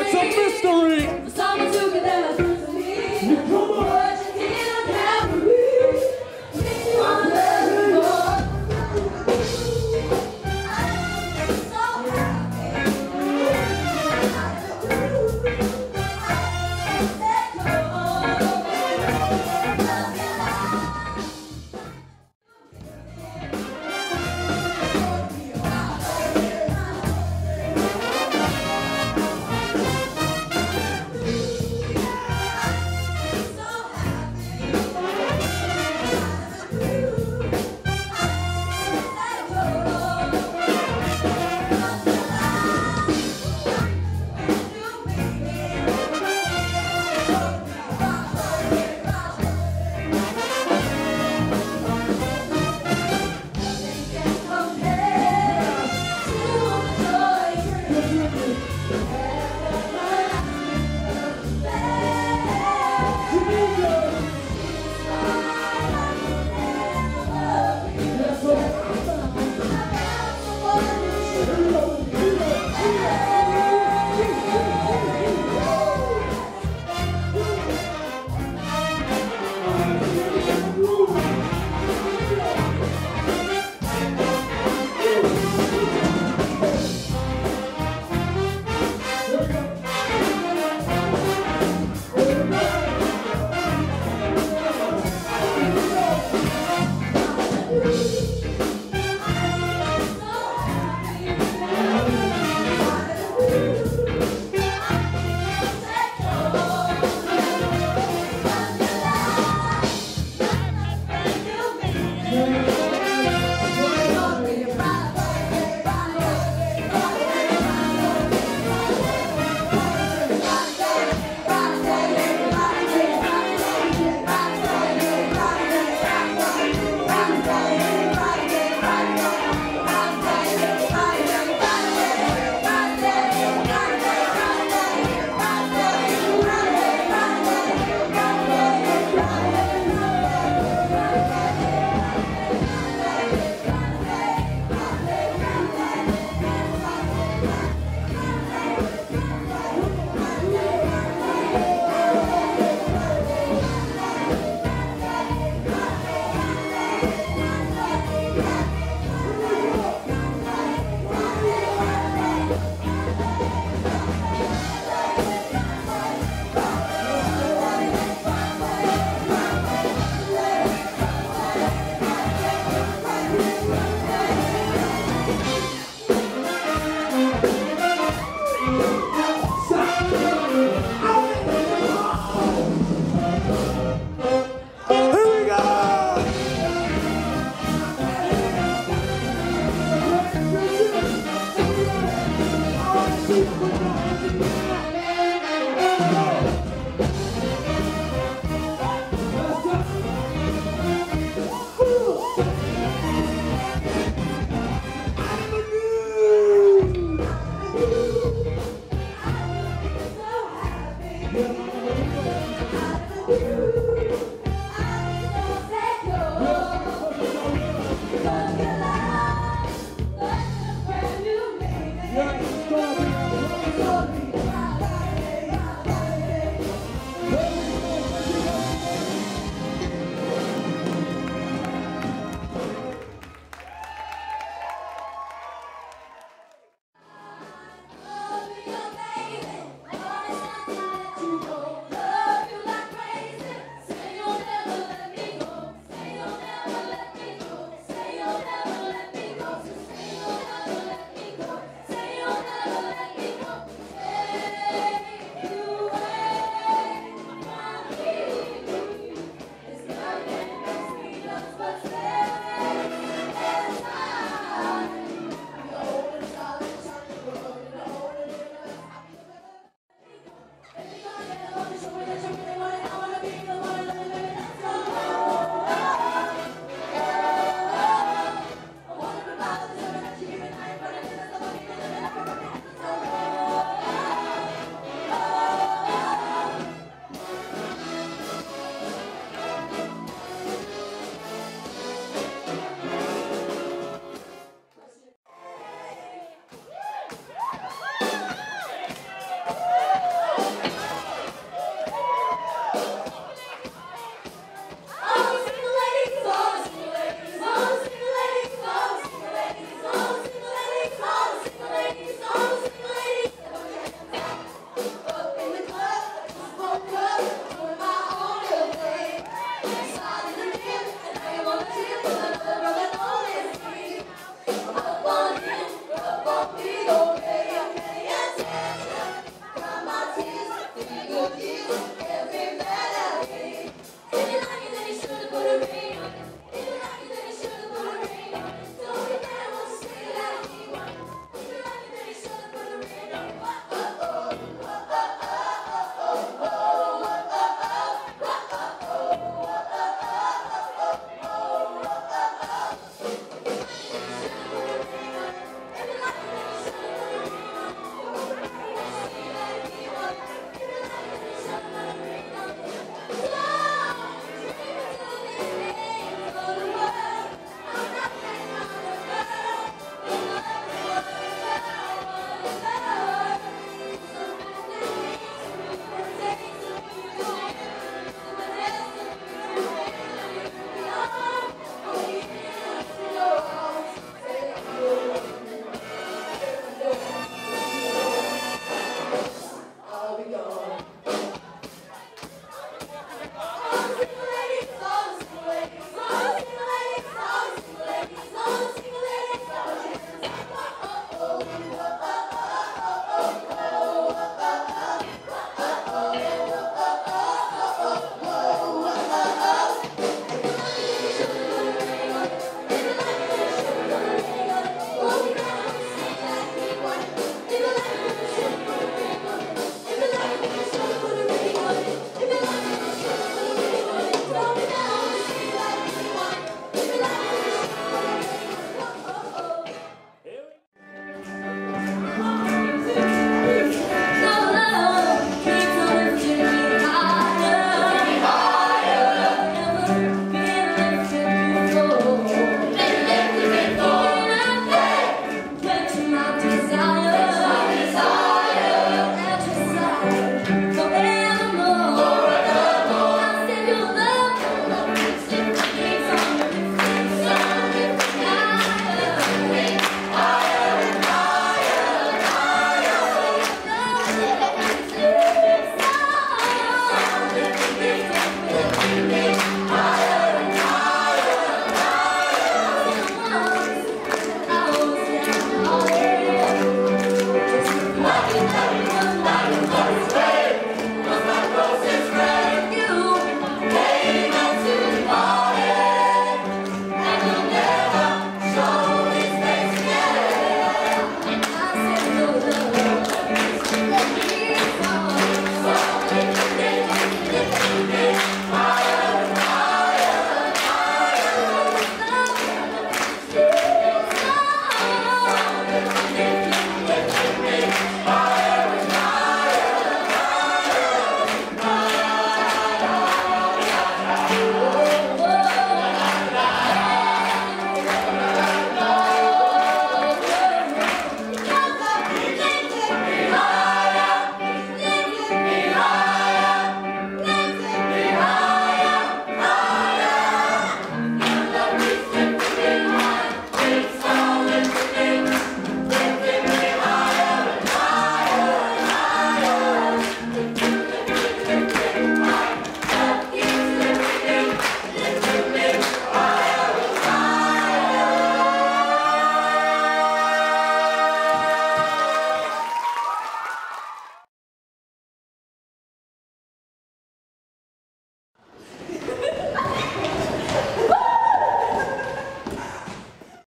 It's a mystery.